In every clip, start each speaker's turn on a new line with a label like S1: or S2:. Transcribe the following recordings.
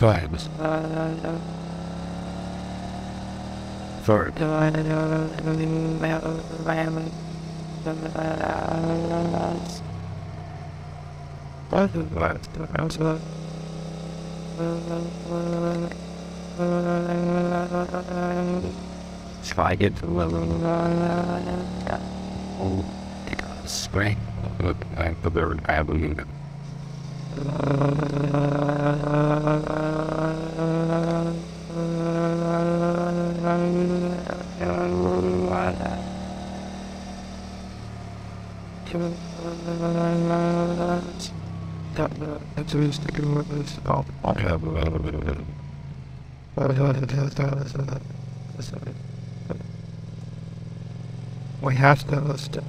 S1: Vibes. Verb. Schweige. Oh, Digga, Spray. I'm the bird. I believe it. That's what sticking with this. Oh, I have We have to list it.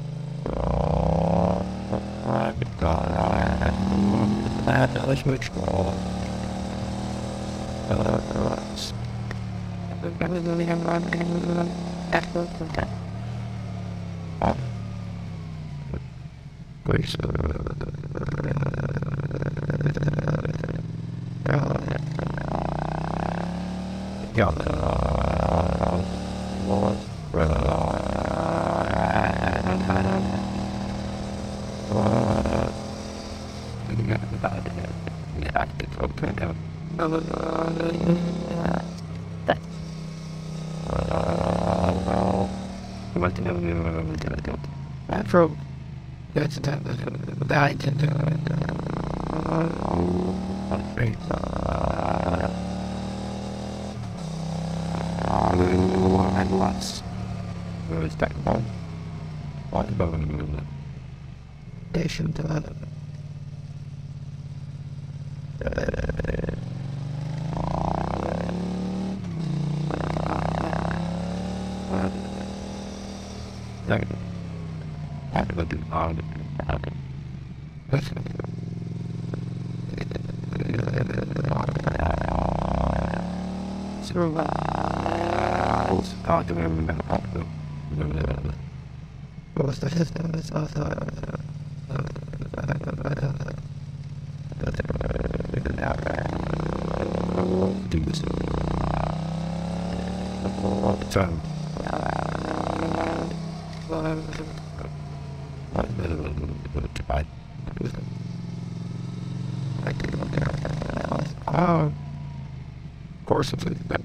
S1: Please. Yeah. Afro. That's that. That. Great. And lots. Respectable. What bone? Station to Have to do hard. Survive. Him about What's the system? It's also. Do this. A lot of time. Oh, of course it's Look at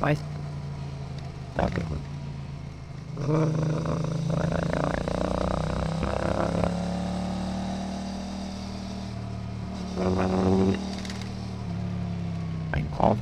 S1: Bye. I'm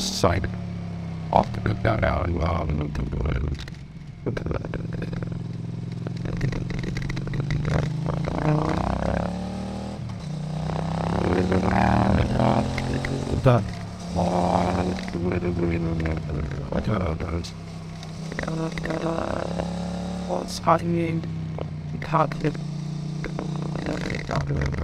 S1: side off the good down out and well that what's happening can't Thank you.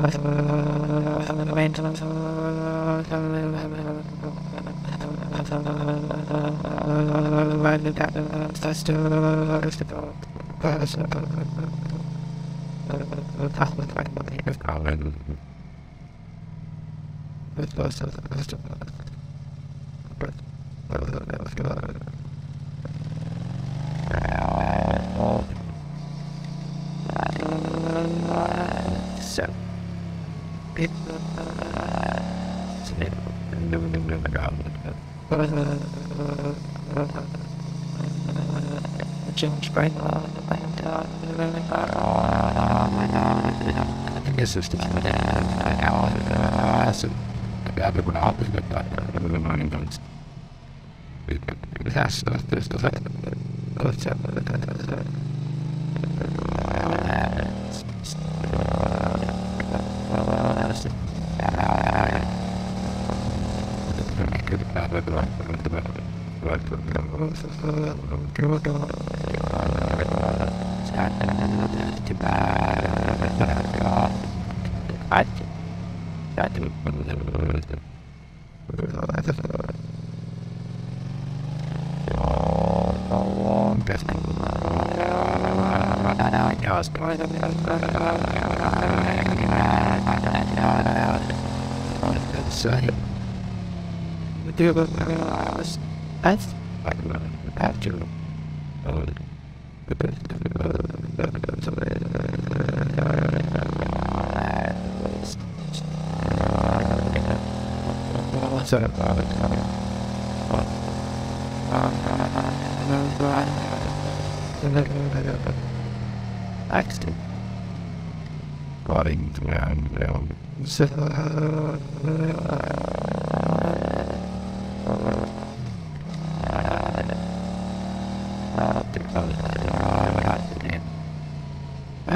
S1: So, I guess it's just so I would not be good at the morning guns. That's the this the I got to Say, do that's after Accident. Plodding down, down.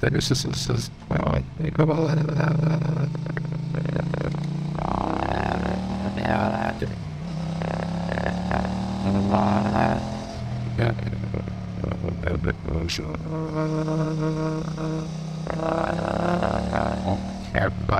S1: That is just, well, think about Everybody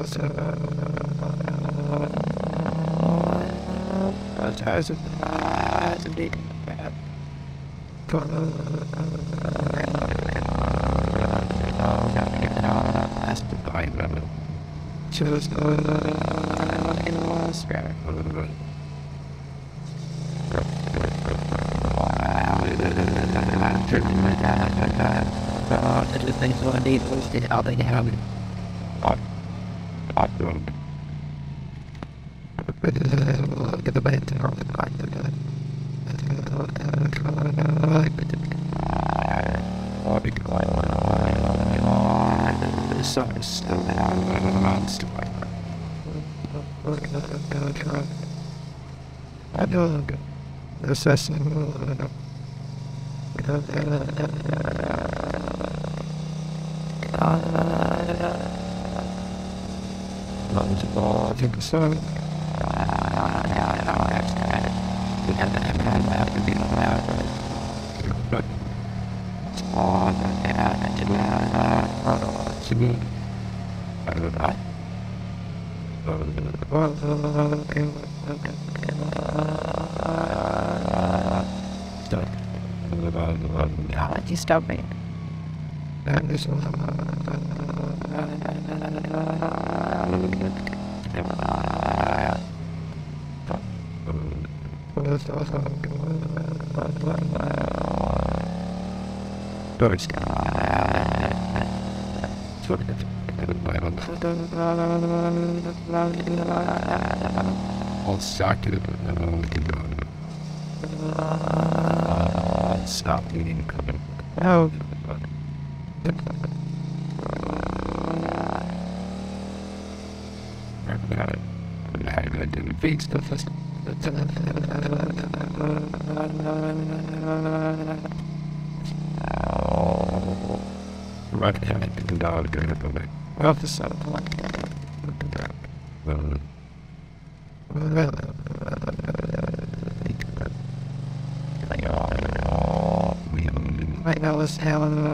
S2: things I need was the how they have it. Don't. Get the bed or the of I know assessing I think so.
S1: Why'd you stop me?
S2: Doors. I'll suck it. Stop eating.
S1: Oh,
S2: Didn't the first. Right, I didn't dog away.
S1: well, the son of one. Right now, let's have a